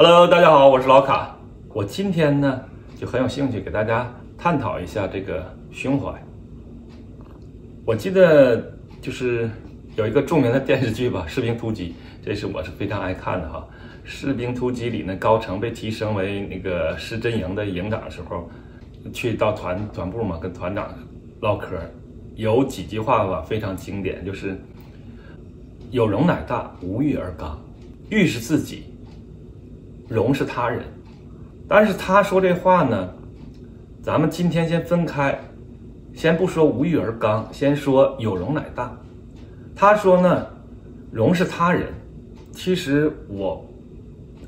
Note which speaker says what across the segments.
Speaker 1: Hello，大家好，我是老卡。我今天呢就很有兴趣给大家探讨一下这个胸怀。我记得就是有一个著名的电视剧吧，《士兵突击》，这是我是非常爱看的哈。《士兵突击》里呢，高成被提升为那个师阵营的营长的时候，去到团团部嘛，跟团长唠嗑，有几句话吧非常经典，就是“有容乃大，无欲而刚”，欲是自己，容是他人。但是他说这话呢，咱们今天先分开，先不说无欲而刚，先说有容乃大。他说呢，容是他人，其实我。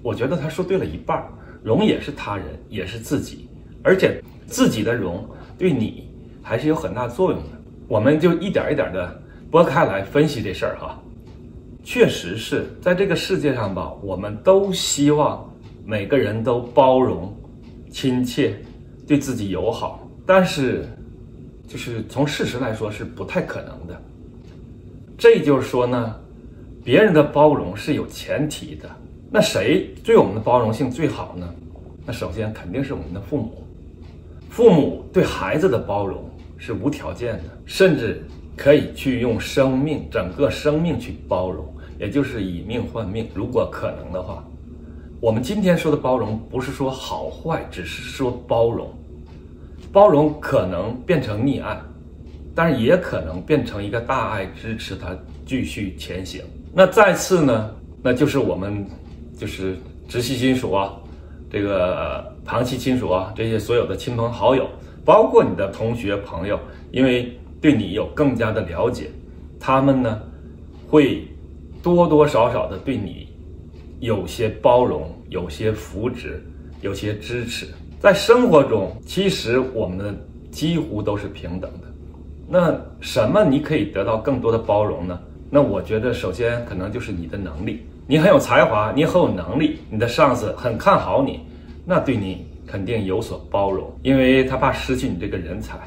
Speaker 1: 我觉得他说对了一半，容也是他人，也是自己，而且自己的容对你还是有很大作用的。我们就一点一点的拨开来分析这事儿哈。确实是在这个世界上吧，我们都希望每个人都包容、亲切，对自己友好，但是就是从事实来说是不太可能的。这就是说呢，别人的包容是有前提的。那谁对我们的包容性最好呢？那首先肯定是我们的父母。父母对孩子的包容是无条件的，甚至可以去用生命、整个生命去包容，也就是以命换命。如果可能的话，我们今天说的包容不是说好坏，只是说包容。包容可能变成溺爱，但是也可能变成一个大爱，支持他继续前行。那再次呢？那就是我们。就是直系亲属啊，这个旁系亲属啊，这些所有的亲朋好友，包括你的同学朋友，因为对你有更加的了解，他们呢会多多少少的对你有些包容，有些扶持，有些支持。在生活中，其实我们几乎都是平等的。那什么你可以得到更多的包容呢？那我觉得首先可能就是你的能力。你很有才华，你很有能力，你的上司很看好你，那对你肯定有所包容，因为他怕失去你这个人才，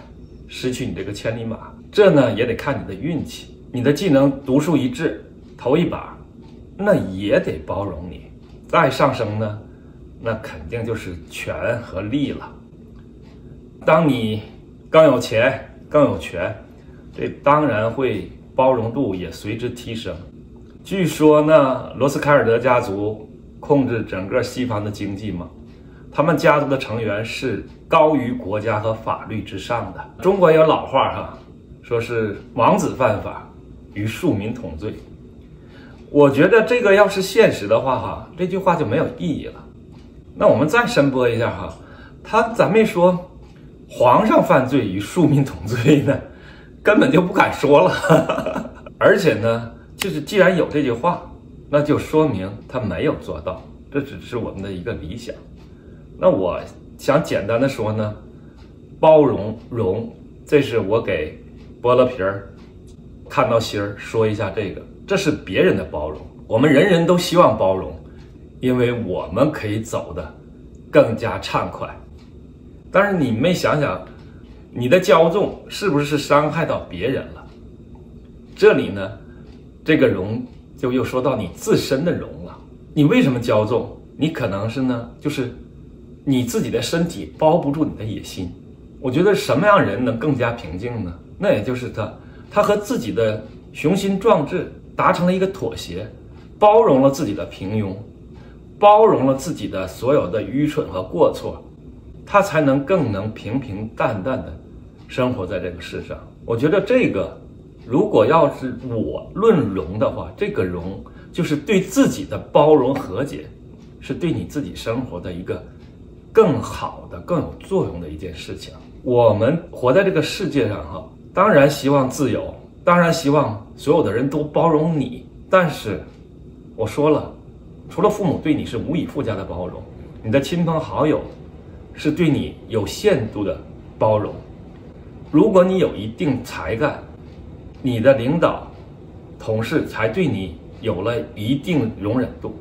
Speaker 1: 失去你这个千里马。这呢也得看你的运气，你的技能独树一帜，头一把，那也得包容你。再上升呢，那肯定就是权和利了。当你更有钱、更有权，这当然会包容度也随之提升。据说呢，罗斯凯尔德家族控制整个西方的经济嘛，他们家族的成员是高于国家和法律之上的。中国有老话哈，说是王子犯法，与庶民同罪。我觉得这个要是现实的话哈，这句话就没有意义了。那我们再深播一下哈，他咋没说皇上犯罪与庶民同罪呢？根本就不敢说了，而且呢。就是既然有这句话，那就说明他没有做到，这只是我们的一个理想。那我想简单的说呢，包容容，这是我给剥了皮儿看到心儿说一下这个，这是别人的包容，我们人人都希望包容，因为我们可以走得更加畅快。但是你没想想，你的骄纵是不是伤害到别人了？这里呢？这个容就又说到你自身的容了。你为什么骄纵？你可能是呢，就是你自己的身体包不住你的野心。我觉得什么样人能更加平静呢？那也就是他，他和自己的雄心壮志达成了一个妥协，包容了自己的平庸，包容了自己的所有的愚蠢和过错，他才能更能平平淡淡的生活在这个世上。我觉得这个。如果要是我论容的话，这个容就是对自己的包容和解，是对你自己生活的一个更好的、更有作用的一件事情。我们活在这个世界上，哈，当然希望自由，当然希望所有的人都包容你。但是我说了，除了父母对你是无以复加的包容，你的亲朋好友是对你有限度的包容。如果你有一定才干，你的领导、同事才对你有了一定容忍度，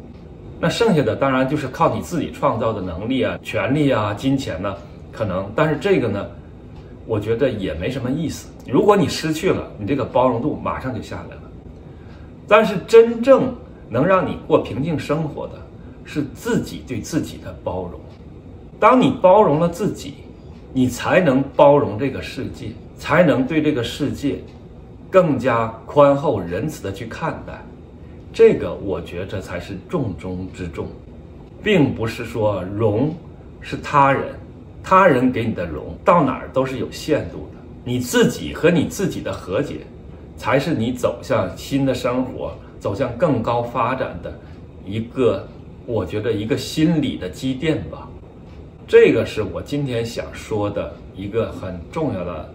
Speaker 1: 那剩下的当然就是靠你自己创造的能力啊、权利啊、金钱呢，可能。但是这个呢，我觉得也没什么意思。如果你失去了，你这个包容度马上就下来了。但是真正能让你过平静生活的，是自己对自己的包容。当你包容了自己，你才能包容这个世界，才能对这个世界更加宽厚仁慈的去看待。这个我觉得这才是重中之重，并不是说容是他人，他人给你的容到哪儿都是有限度的。你自己和你自己的和解，才是你走向新的生活、走向更高发展的一个，我觉得一个心理的积淀吧。这个是我今天想说的一个很重要的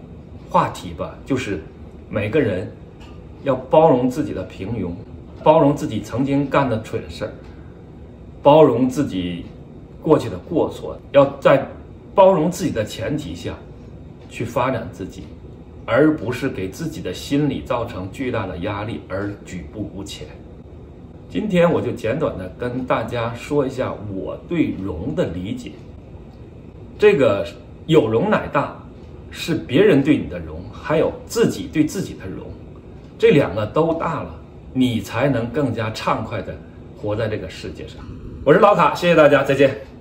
Speaker 1: 话题吧，就是每个人要包容自己的平庸，包容自己曾经干的蠢事儿，包容自己过去的过错，要在包容自己的前提下。去发展自己，而不是给自己的心理造成巨大的压力而举步无前。今天我就简短的跟大家说一下我对容的理解。这个有容乃大，是别人对你的容，还有自己对自己的容，这两个都大了，你才能更加畅快的活在这个世界上。我是老卡，谢谢大家，再见。